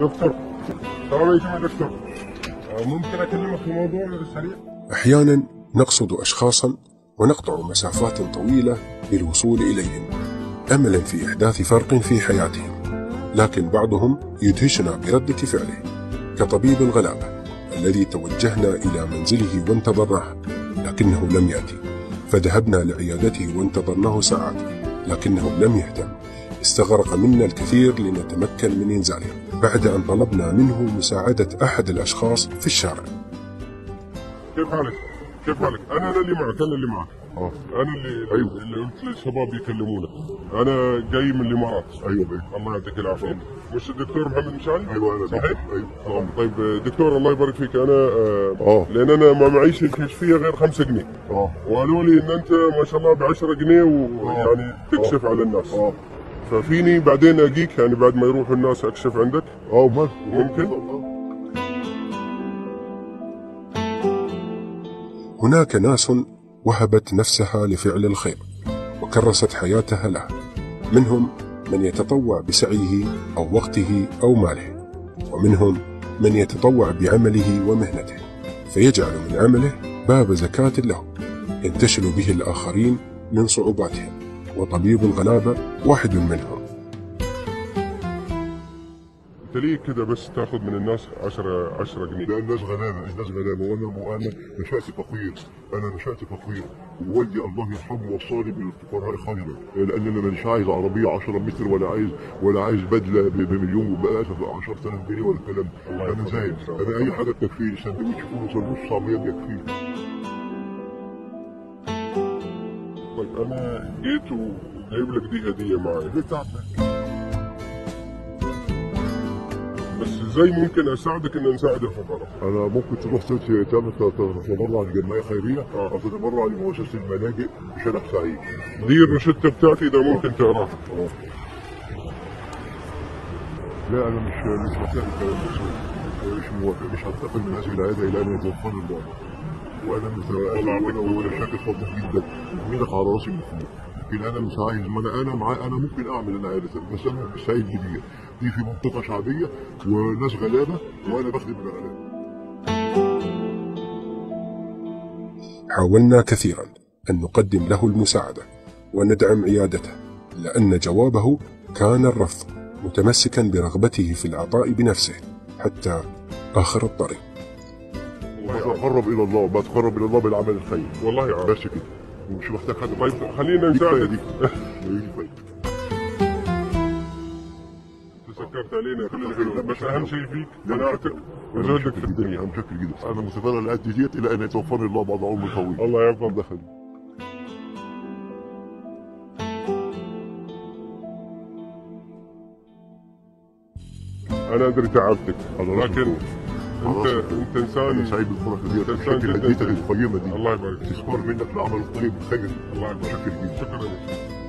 دكتور. السلام عليكم يا دكتور. آه، ممكن أكلمك في موضوع سريع؟ أحيانا نقصد أشخاصا ونقطع مسافات طويلة للوصول إليهم أملا في إحداث فرق في حياتهم لكن بعضهم يدهشنا بردة فعله كطبيب الغلابة الذي توجهنا إلى منزله وانتظرناه لكنه لم يأتي فذهبنا لعيادته وانتظرناه ساعات لكنه لم يهتم. استغرق منا الكثير لنتمكن من إنزاله بعد أن طلبنا منه مساعدة أحد الأشخاص في الشارع. كيف حالك؟ كيف حالك؟ أنا اللي معك أنا اللي معك. آه. أنا اللي أيوه. اللي قلت للشباب يكلمونك أنا جاي من الإمارات. أيوه. بيه الله يعطيك العافية. مش الدكتور محمد مشعل؟ أيوه أنا صحيح؟ أيوه. آه. طيب دكتور الله يبارك فيك. أنا آه آه. لأن أنا ما معيش الكشفية غير 5 جنيه. آه. وقالوا لي إن أنت ما شاء الله ب 10 جنيه ويعني تكشف على الناس. آه. ففيني بعدين أجيك يعني بعد ما يروحوا الناس أكشف عندك. آه ممكن؟ هناك ناس وهبت نفسها لفعل الخير وكرست حياتها له منهم من يتطوع بسعيه أو وقته أو ماله ومنهم من يتطوع بعمله ومهنته. فيجعل من عمله باب زكاة له ينتشل به الآخرين من صعوباتهم. وطبيب الغلابة واحد منهم. انت ليه كده بس تاخذ من الناس 10 10 جنيه. لا الناس غلابة الناس غلابة. وأنا وأنا نشات فقير. أنا نشات فقير. ووالدي الله يرحمه وصاني بالفقراء خيرا. لأن أنا مش عايز عربية 10 متر ولا عايز ولا عايز بدلة بمليون وبقى 10000 جنيه ولا الكلام. أنا زايد. أنا أي حاجة تكفيني سندوتش فول وسندوتش طعميه بيكفيني أنا جيت وجايب لك دي هدية معايا. بس إزاي ممكن أساعدك إن نساعد الفقراء؟ أنا ممكن تروح تعمل تتبرع لجمعيه خيرية أو تتبرع لمؤسسه الملاجئ بشرف سعيد. دي الروشته بتاعتي ده ممكن تقراها لا أنا مش مش محتاج الكلام ده. مش موافق مش هنتقل من هذه العياده إلى أن يتوفاني الله وأنا متأكد وأنا شاكر فضلك جدا ومينك على راسي من لكن أنا مش عايز ما أنا أنا معايا أنا ممكن أعمل أنا عاده بس أنا مش سعيد بدي دي في منطقة شعبية وناس غلابة وأنا بخدم الغلابه حاولنا كثيرا أن نقدم له المساعدة وندعم عيادته لأن جوابه كان الرفض متمسكا برغبته في العطاء بنفسه حتى آخر الطريق. بتقرب إلى الله بتقرب إلى الله بالعمل الخير. والله عارف بس كده. ومش محتاج حد. طيب خلينا نساعدك تسكرت علينا. حلو بس أهم شيء فيك. مناعتك وجودك في الدنيا أنا متشكر جدا. أنا متفرغ لقد ديت إلى أن يتوفاني الله بعد عمر طويل الله يحفظك دخل أنا أدري تعبتك. على لكن انت انت أنا إنسان سعيد بالفرصه جداً. هديتك سعيد. القيمة دي. الله يبارك تذكر منك العمل الطيب الخير الله يبارك شكر جدا شكرا